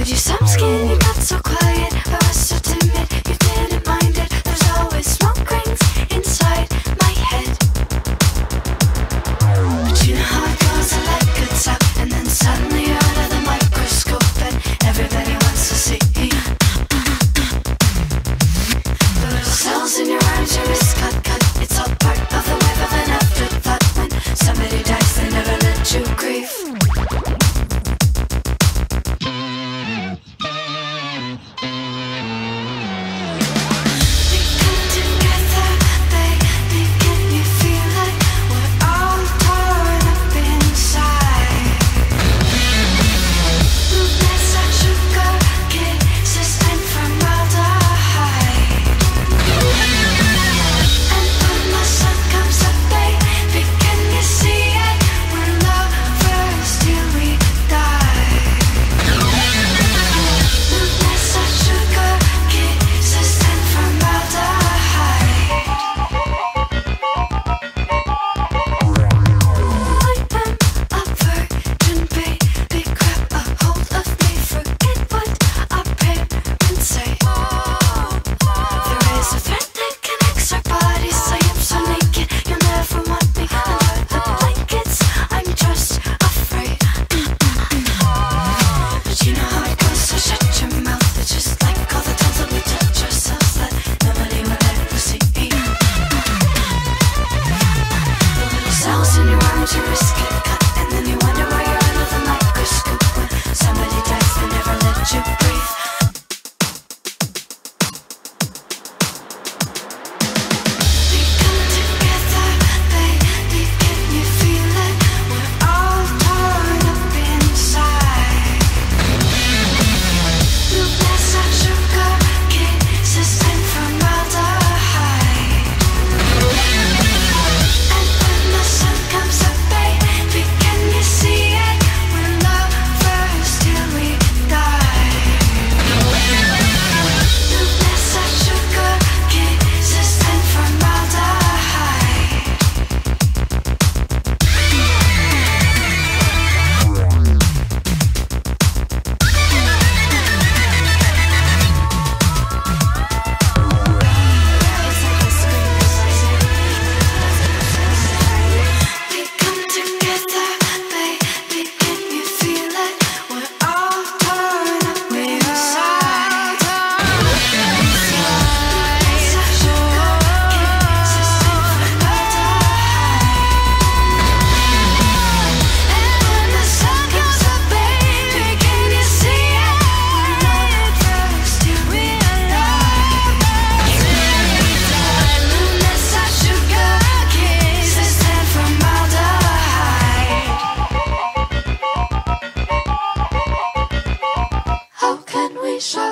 Could you some skin? You got so quiet, I was so timid. You didn't mind it. There's always smoke rings inside my head. But you know how it goes. The light out, and then suddenly you're under the microscope, and everybody wants to see the little cells in your shut your mouth, it's just Aisha.